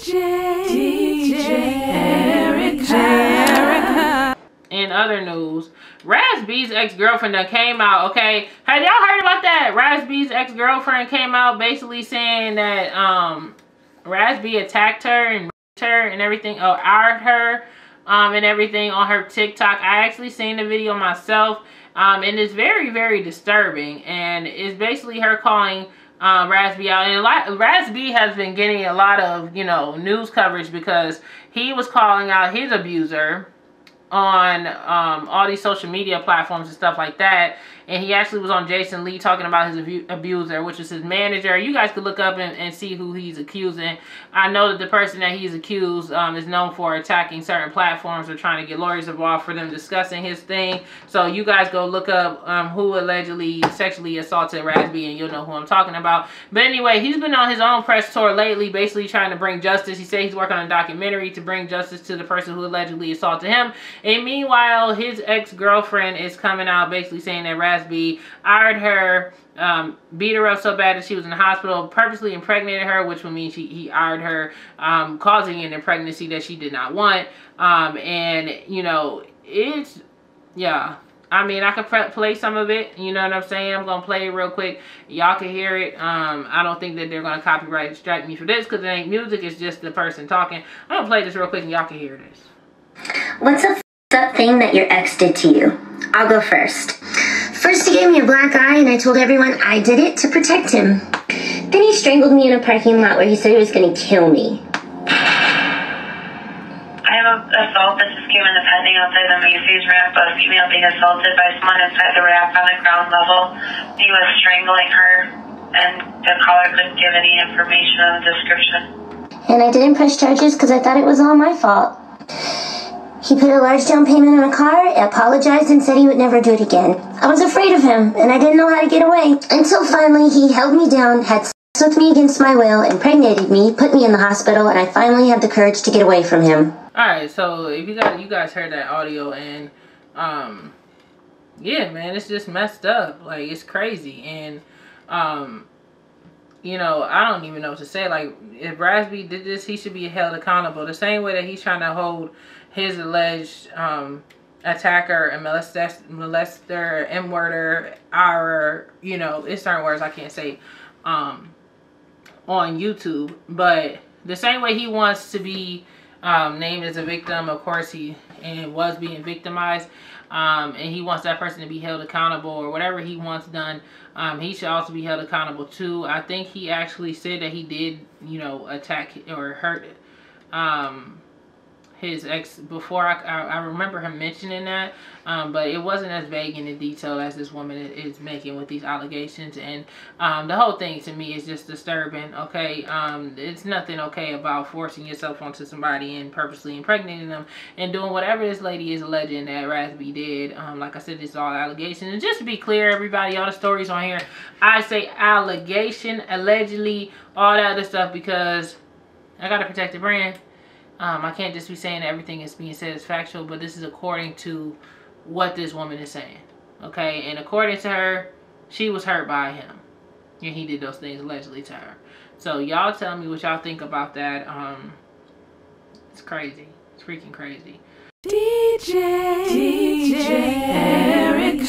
DJ, DJ Erica. Erica. In other news, Raz B's ex-girlfriend that came out, okay? Have y'all heard about that? Raz B's ex-girlfriend came out basically saying that um Raz B attacked her and her and everything, oh, outed her um, and everything on her TikTok. I actually seen the video myself um, and it's very, very disturbing. And it's basically her calling um, Raz out. And a lot, Raz has been getting a lot of, you know, news coverage because he was calling out his abuser on um, all these social media platforms and stuff like that and he actually was on Jason Lee talking about his abuser, which is his manager. You guys could look up and, and see who he's accusing. I know that the person that he's accused um, is known for attacking certain platforms or trying to get lawyers involved for them discussing his thing. So you guys go look up um, who allegedly sexually assaulted Raz B and you'll know who I'm talking about. But anyway, he's been on his own press tour lately, basically trying to bring justice. He said he's working on a documentary to bring justice to the person who allegedly assaulted him. And meanwhile, his ex-girlfriend is coming out basically saying that Raz hired her um, beat her up so bad that she was in the hospital, purposely impregnated her, which would mean she, he hired her, um, causing an pregnancy that she did not want. Um, and, you know, it's, yeah. I mean, I could play some of it. You know what I'm saying? I'm going to play it real quick. Y'all can hear it. Um, I don't think that they're going to copyright strike me for this because it ain't music. It's just the person talking. I'm going to play this real quick and y'all can hear this. What's up thing that your ex did to you? I'll go first. First, he gave me a black eye, and I told everyone I did it to protect him. Then he strangled me in a parking lot where he said he was going to kill me. I have a assault that just came into pending outside the Macy's ramp. A female being assaulted by someone inside the ramp on the ground level. He was strangling her, and the caller couldn't give any information on the description. And I didn't press charges because I thought it was all my fault. He put a large down payment on a car, apologized, and said he would never do it again. I was afraid of him, and I didn't know how to get away. Until finally he held me down, had sex with me against my will, impregnated me, put me in the hospital, and I finally had the courage to get away from him. Alright, so if you guys you guys heard that audio and um yeah man, it's just messed up. Like it's crazy. And um you know, I don't even know what to say. Like, if Raz B did this, he should be held accountable. The same way that he's trying to hold his alleged um, attacker and molester, molester, M-worder, our, you know, it's certain words I can't say um, on YouTube. But the same way he wants to be um, named as a victim, of course he and was being victimized, um, and he wants that person to be held accountable or whatever he wants done, um, he should also be held accountable too. I think he actually said that he did, you know, attack or hurt um, his ex before I, I, I, remember him mentioning that um, but it wasn't as vague in the detail as this woman is making with these allegations. And um, the whole thing to me is just disturbing okay? Um, it's nothing okay about forcing yourself onto somebody and purposely impregnating them and doing whatever this lady is alleging that B did. Um, like I said this is all allegations. And just to be clear everybody all the stories on here I say allegation allegedly all that other stuff because I gotta protect the brand um, I can't just be saying everything is being said is factual, but this is according to what this woman is saying. Okay, and according to her, she was hurt by him. And he did those things allegedly to her. So y'all tell me what y'all think about that. Um, it's crazy. It's freaking crazy. DJ, DJ Eric